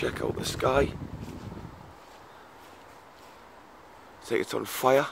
Check out the sky. It's like it's on fire.